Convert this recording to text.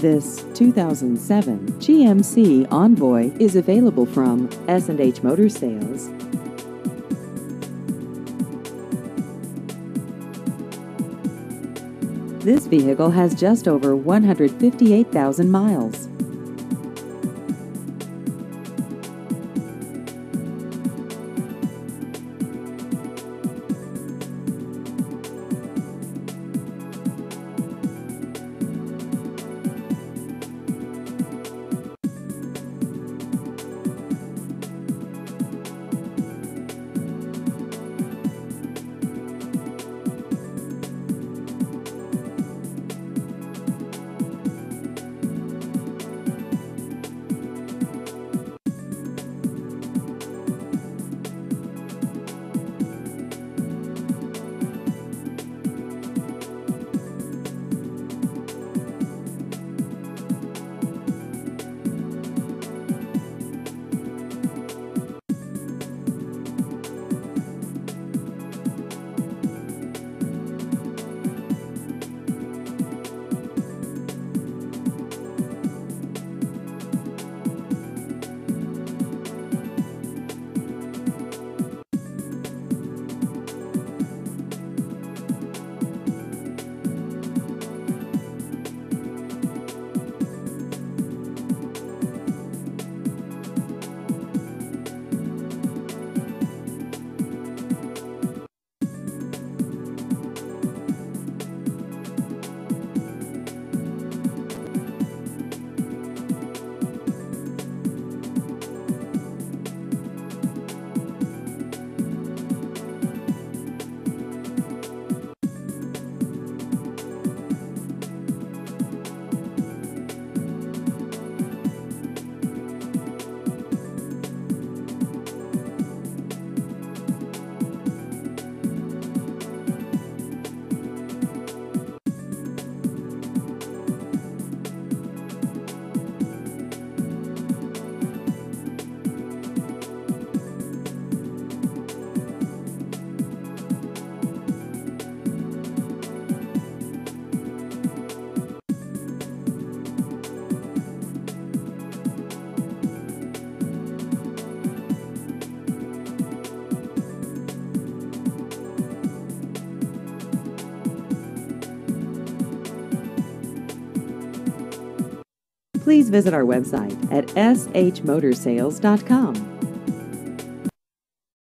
This 2007 GMC Envoy is available from S&H Motor Sales. This vehicle has just over 158,000 miles. Please visit our website at shmotorsales.com.